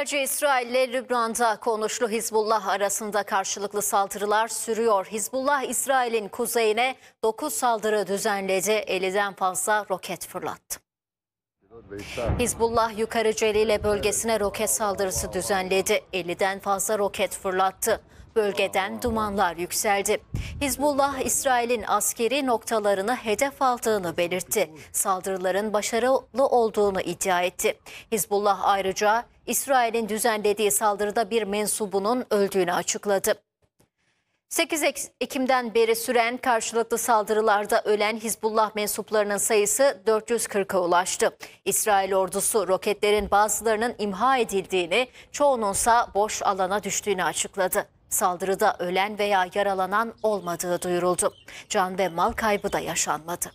İsrail ile Lübnan'da konuşlu Hizbullah arasında karşılıklı saldırılar sürüyor. Hizbullah İsrail'in kuzeyine 9 saldırı düzenledi. 50'den fazla roket fırlattı. Hizbullah yukarı Celile bölgesine roket saldırısı düzenledi. 50'den fazla roket fırlattı. Bölgeden dumanlar yükseldi. Hizbullah İsrail'in askeri noktalarını hedef aldığını belirtti. Saldırıların başarılı olduğunu iddia etti. Hizbullah ayrıca İsrail'in düzenlediği saldırıda bir mensubunun öldüğünü açıkladı. 8 Ek- Ekim'den beri süren karşılıklı saldırılarda ölen Hizbullah mensuplarının sayısı 440'a ulaştı. İsrail ordusu roketlerin bazılarının imha edildiğini, çoğununsa boş alana düştüğünü açıkladı. Saldırıda ölen veya yaralanan olmadığı duyuruldu. Can ve mal kaybı da yaşanmadı.